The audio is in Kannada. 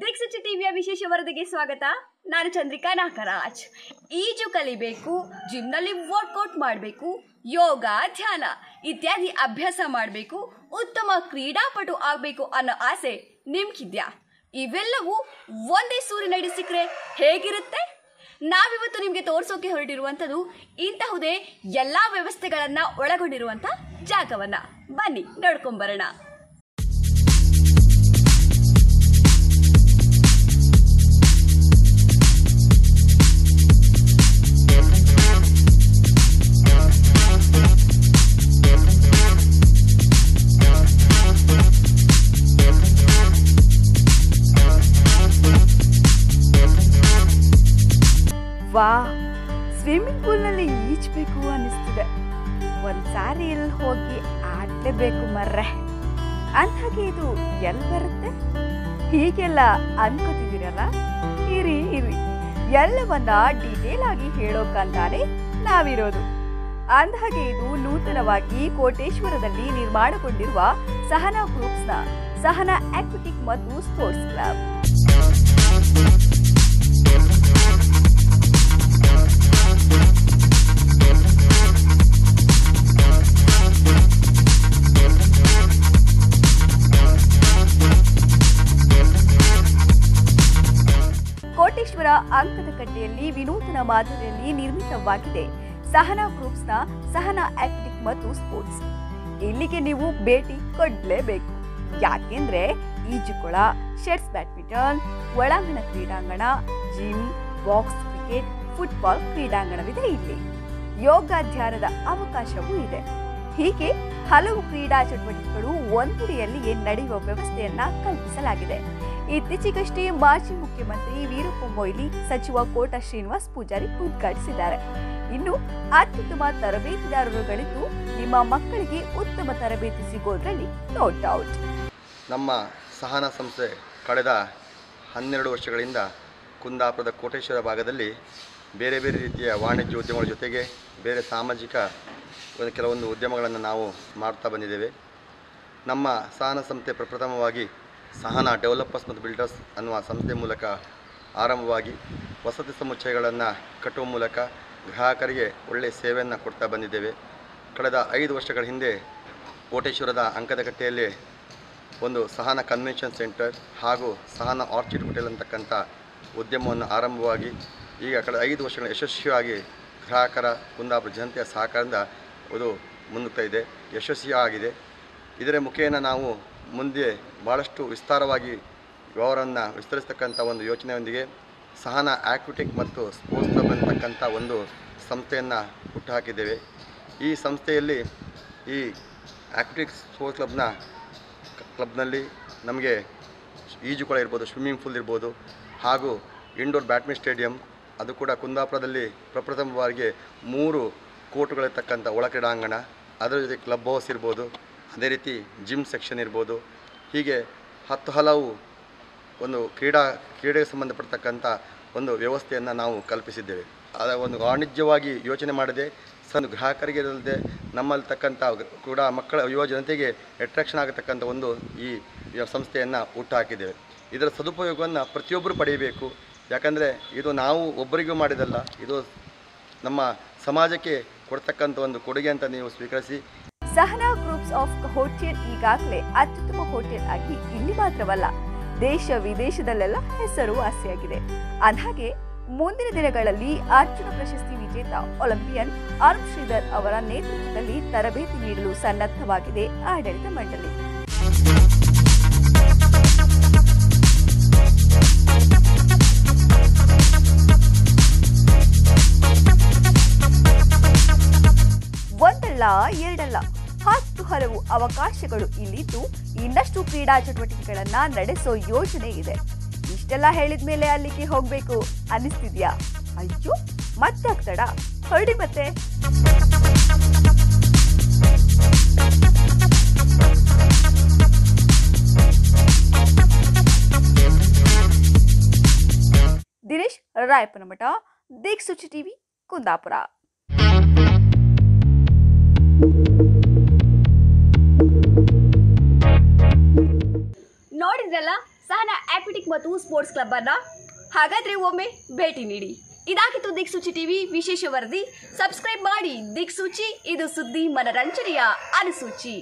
ದಿಕ್ಸೂಚಿ ಟಿವಿಯ ವಿಶೇಷ ವರದಿಗೆ ಸ್ವಾಗತ. ನಾನು ಚಂದ್ರಿಕಾ ನಾಗರಾಜ್. ಈಜು ಕಲಿಬೇಕು ಜಿಮ್ನಲ್ಲಿ ವರ್ಕೌಟ್ ಮಾಡಬೇಕು, ಯೋಗ, ಧ್ಯಾನ ಇತ್ಯಾದಿ ಅಭ್ಯಾಸ ಮಾಡಬೇಕು, ಉತ್ತಮ ಕ್ರೀಡಾಪಟು ಆಗಬೇಕು ಅನ್ನೋ ಆಸೆ ನಿಮ್ಗಿದ್ಯಾ? ಇವೆಲ್ಲವೂ ಒಂದೇ ಸೂರಿನಡಿ ಸಿಕ್ಕರೆ ಹೇಗಿರುತ್ತೆ? ನಾವಿವತ್ತು ನಿಮಗೆ ತೋರಿಸೋಕೆ ಹೊರಟಿರುವಂಥದ್ದು ಇಂತಹುದೇ ಎಲ್ಲ ವ್ಯವಸ್ಥೆಗಳನ್ನು ಒಳಗೊಂಡಿರುವಂಥ ಜಾಗವನ್ನು. ಬನ್ನಿ, ನೋಡ್ಕೊಂಬರೋಣ. ಸ್ವಿಮ್ಮಿಂಗ್ ಪೂಲ್ನಲ್ಲಿ ಈಜ್ಬೇಕು ಅನ್ನಿಸ್ತಿದೆ. ಒಂದ್ಸಾರಿ ಇಲ್ಲಿ ಹೋಗಿ ಆಡಲೇಬೇಕು ಮರ್ರೆ. ಅಂದಾಗೆ ಇದು ಎಲ್ಲಿ ಬರುತ್ತೆ? ಹೀಗೆಲ್ಲ ಅನ್ಕೋತಿದ್ದೀರಲ್ಲ? ಇರಿ ಇರಿ. ಎಲ್ಲವನ್ನ ಡೀಟೇಲ್ ಆಗಿ ಹೇಳೋಕಂತಾನೆ ನಾವಿರೋದು. ಅಂದಾಗೆ ಇದು ನೂತನವಾಗಿ ಕೋಟೇಶ್ವರದಲ್ಲಿ ನಿರ್ಮಾಣಗೊಂಡಿರುವ ಸಹನಾ ಗ್ರೂಪ್ಸ್ನ ಸಹನಾ ಅಥ್ಲೆಟಿಕ್ ಮತ್ತು ಸ್ಪೋರ್ಟ್ಸ್ ಕ್ಲಬ್. ಅಂಕದ ಕಟ್ಟೆಯಲ್ಲಿ ವಿನೂತನ ಮಾದರಿಯಲ್ಲಿ ನಿರ್ಮಿತವಾಗಿದೆ. ಸಹನಾ ಗ್ರೂಪ್ಸ್ನ ಸಹನಾ ಆಕ್ಟಿಕ್ ಮತ್ತು ಸ್ಪೋರ್ಟ್ಸ್. ಇಲ್ಲಿಗೆ ನೀವು ಭೇಟಿ ಕೊಡಲೇಬೇಕು. ಯಾಕೆಂದ್ರೆ ಈಜುಕೊಳ, ಶೆಟ್ಸ್ ಬ್ಯಾಡ್ಮಿಂಟನ್, ಒಳಾಂಗಣ ಕ್ರೀಡಾಂಗಣ, ಜಿಮ್, ಬಾಕ್ಸ್ ಕ್ರಿಕೆಟ್, ಫುಟ್ಬಾಲ್ ಕ್ರೀಡಾಂಗಣವಿದೆ ಇಲ್ಲಿ. ಯೋಗಾಧ್ಯಾನದ ಅವಕಾಶವೂ ಇದೆ. ಹೀಗೆ ಹಲವು ಕ್ರೀಡಾ ಚಟುವಟಿಕೆಗಳು ಒಂದೆಡೆಯಲ್ಲಿಯೇ ನಡೆಯುವ ವ್ಯವಸ್ಥೆಯನ್ನ ಕಲ್ಪಿಸಲಾಗಿದೆ. ಇತ್ತೀಚೆಗಷ್ಟೇ ಮಾಜಿ ಮುಖ್ಯಮಂತ್ರಿ ವೀರಪ್ಪ ಮೊಯ್ಲಿ ಸಚಿವ ಕೋಟ ಶ್ರೀನಿವಾಸ್ ಪೂಜಾರಿ ಉದ್ಘಾಟಿಸಿದ್ದಾರೆ. ಇನ್ನು ಅತ್ಯುತ್ತಮ ತರಬೇತಿದಾರರುಗಳಿದ್ದು ನಿಮ್ಮ ಮಕ್ಕಳಿಗೆ ಉತ್ತಮ ತರಬೇತಿ ಸಿಗೋದ್ರಲ್ಲಿ ನೋ ಡೌಟ್ ನಮ್ಮ ಸಹನ ಸಂಸ್ಥೆ ಕಳೆದ ಹನ್ನೆರಡು ವರ್ಷಗಳಿಂದ ಕುಂದಾಪುರದ ಕೋಟೇಶ್ವರ ಭಾಗದಲ್ಲಿ ಬೇರೆ ಬೇರೆ ರೀತಿಯ ವಾಣಿಜ್ಯ ಉದ್ಯಮಗಳ ಜೊತೆಗೆ ಬೇರೆ ಸಾಮಾಜಿಕ ಕೆಲವೊಂದು ಉದ್ಯಮಗಳನ್ನು ನಾವು ಮಾಡ್ತಾ ಬಂದಿದ್ದೇವೆ. ನಮ್ಮ ಸಹನ ಸಂಸ್ಥೆ ಪ್ರಪ್ರಥಮವಾಗಿ ಸಹನ ಡೆವಲಪರ್ಸ್ ಮತ್ತು ಬಿಲ್ಡರ್ಸ್ ಅನ್ನುವ ಸಂಸ್ಥೆ ಮೂಲಕ ಆರಂಭವಾಗಿ ವಸತಿ ಸಮುಚ್ಚಯಗಳನ್ನು ಕಟ್ಟುವ ಮೂಲಕ ಗ್ರಾಹಕರಿಗೆ ಒಳ್ಳೆಯ ಸೇವೆಯನ್ನು ಕೊಡ್ತಾ ಬಂದಿದ್ದೇವೆ. ಕಳೆದ ಐದು ವರ್ಷಗಳ ಹಿಂದೆ ಕೋಟೇಶ್ವರದ ಅಂಕದಕಟ್ಟೆಯಲ್ಲಿ ಒಂದು ಸಹನ ಕನ್ವೆನ್ಷನ್ ಸೆಂಟರ್ ಹಾಗೂ ಸಹನ ಆರ್ಚಿಡ್ ಹೋಟೆಲ್ ಅಂತಕ್ಕಂಥ ಉದ್ಯಮವನ್ನು ಆರಂಭವಾಗಿ ಈಗ ಕಳೆದ ಐದು ವರ್ಷಗಳ ಯಶಸ್ವಿಯಾಗಿ ಗ್ರಾಹಕರ ಕುಂದಾಪುರ ಜನತೆಯ ಸಹಕಾರದಿಂದ ಅದು ಮುನ್ನುಗ್ತಾ ಇದೆ ಯಶಸ್ವಿಯಾಗಿದೆ. ಇದರ ಮುಖೇನ ನಾವು ಮುಂದೆ ಭಾಳಷ್ಟು ವಿಸ್ತಾರವಾಗಿ ವ್ಯವಹಾರವನ್ನು ವಿಸ್ತರಿಸ್ತಕ್ಕಂಥ ಒಂದು ಯೋಚನೆಯೊಂದಿಗೆ ಸಹನ ಆಕ್ವಿಟಿಕ್ ಮತ್ತು ಸ್ಪೋರ್ಟ್ಸ್ ಕ್ಲಬ್ ಅಂತಕ್ಕಂಥ ಒಂದು ಸಂಸ್ಥೆಯನ್ನು ಹುಟ್ಟುಹಾಕಿದ್ದೇವೆ. ಈ ಸಂಸ್ಥೆಯಲ್ಲಿ ಈ ಆಕ್ವಿಟಿಕ್ ಸ್ಪೋರ್ಟ್ಸ್ ಕ್ಲಬ್ನ ಕ್ಲಬ್ನಲ್ಲಿ ನಮಗೆ ಈಜು ಕೊಳ ಇರ್ಬೋದು, ಸ್ವಿಮ್ಮಿಂಗ್ ಫೂಲ್ ಇರ್ಬೋದು ಹಾಗೂ ಇಂಡೋರ್ ಬ್ಯಾಡ್ಮಿಂಟ್ ಸ್ಟೇಡಿಯಂ, ಅದು ಕೂಡ ಕುಂದಾಪುರದಲ್ಲಿ ಪ್ರಪ್ರಥಮವಾಗಿ ಮೂರು ಕೋರ್ಟ್ಗಳಿರ್ತಕ್ಕಂಥ ಒಳ ಕ್ರೀಡಾಂಗಣ, ಅದರ ಜೊತೆ ಕ್ಲಬ್ ಹೌಸ್ ಇರ್ಬೋದು ಅದೇ ರೀತಿ ಜಿಮ್ ಸೆಕ್ಷನ್ ಇರ್ಬೋದು. ಹೀಗೆ ಹತ್ತು ಹಲವು ಒಂದು ಕ್ರೀಡಾ, ಕ್ರೀಡೆಗೆ ಸಂಬಂಧಪಡ್ತಕ್ಕಂಥ ಒಂದು ವ್ಯವಸ್ಥೆಯನ್ನು ನಾವು ಕಲ್ಪಿಸಿದ್ದೇವೆ. ಅದ ಒಂದು ವಾಣಿಜ್ಯವಾಗಿ ಯೋಚನೆ ಮಾಡದೆ, ಸಣ್ಣ ಗ್ರಾಹಕರಿಗೆ ಇರದೆ ನಮ್ಮಲ್ಲಿರ್ತಕ್ಕಂಥ ಕೂಡ ಮಕ್ಕಳ ಯುವ ಜನತೆಗೆ ಅಟ್ರಾಕ್ಷನ್ ಆಗತಕ್ಕಂಥ ಒಂದು ಈ ಸಂಸ್ಥೆಯನ್ನು ಹುಟ್ಟುಹಾಕಿದ್ದೇವೆ ಇದರ ಸದುಪಯೋಗವನ್ನು ಪ್ರತಿಯೊಬ್ಬರು ಪಡೆಯಬೇಕು. ಯಾಕಂದರೆ ಇದು ನಾವು ಒಬ್ಬರಿಗೂ ಮಾಡಿದಲ್ಲ, ಇದು ನಮ್ಮ ಸಮಾಜಕ್ಕೆ ಕೊಡ್ತಕ್ಕಂಥ ಒಂದು ಕೊಡುಗೆ ಅಂತ ನೀವು ಸ್ವೀಕರಿಸಿ. ಸಹನಾ ಗ್ರೂಪ್ಸ್ ಆಫ್ ಹೋಟೆಲ್ ಈಗಾಗಲೇ ಅತ್ಯುತ್ತಮ ಹೋಟೆಲ್ ಆಗಿ ಇಲ್ಲಿ ಮಾತ್ರವಲ್ಲ, ದೇಶ ವಿದೇಶದಲ್ಲೆಲ್ಲ ಹೆಸರು ವಾಸಿಯಾಗಿದೆ. ಅಂದ್ಹಾಗೆ, ಮುಂದಿನ ದಿನಗಳಲ್ಲಿ ಅರ್ಜುನ ಪ್ರಶಸ್ತಿ ವಿಜೇತ ಒಲಿಂಪಿಯನ್ ಅರುಣ್ ಶ್ರೀಧರ್ ಅವರ ನೇತೃತ್ವದಲ್ಲಿ ತರಬೇತಿ ನೀಡಲು ಸನ್ನದ್ಧವಾಗಿದೆ ಆಡಳಿತ ಮಂಡಳಿ. ಒಂದಲ್ಲ, ಎರಡಲ್ಲ. ಹತ್ತು ಹಲವು ಅವಕಾಶಗಳು ಇಲ್ಲಿದ್ದು ಇನ್ನಷ್ಟು ಕ್ರೀಡಾ ಚಟುವಟಿಕೆಗಳನ್ನ ನಡೆಸೋ ಯೋಜನೆ ಇದೆ. ಇಷ್ಟೆಲ್ಲ ಹೇಳಿದ ಮೇಲೆ ಅಲ್ಲಿಗೆ ಹೋಗ್ಬೇಕು ಅನಿಸ್ತಿದ್ಯಾ ಅಯ್ಯೋ ಮತ್ತೆ ಆಗ್ತಡ ಹೊರಡಿ ಮತ್ತೆ. ದಿನೇಶ್ ರಾಯಪ್ಪನಮಠ ದೀಕ್ಷುಚಿ ಟಿವಿ ಕುಂದಾಪುರ. ಮತ್ತು ಸ್ಪೋರ್ಟ್ಸ್ ಕ್ಲಬ್ ಹಾಗಾದರೆ ಹಾಗಾದ್ರೆ ಒಮ್ಮೆ ಭೇಟಿ ನೀಡಿ. ಇದಾಗಿತ್ತು ದಿಕ್ಸೂಚಿ ಟಿವಿ ವಿಶೇಷ ವರದಿ. ಸಬ್ಸ್ಕ್ರೈಬ್ ಮಾಡಿ. ದಿಕ್ಸೂಚಿ, ಇದು ಸುದ್ದಿ ಮನರಂಜನೆಯ ಅನುಸೂಚಿ.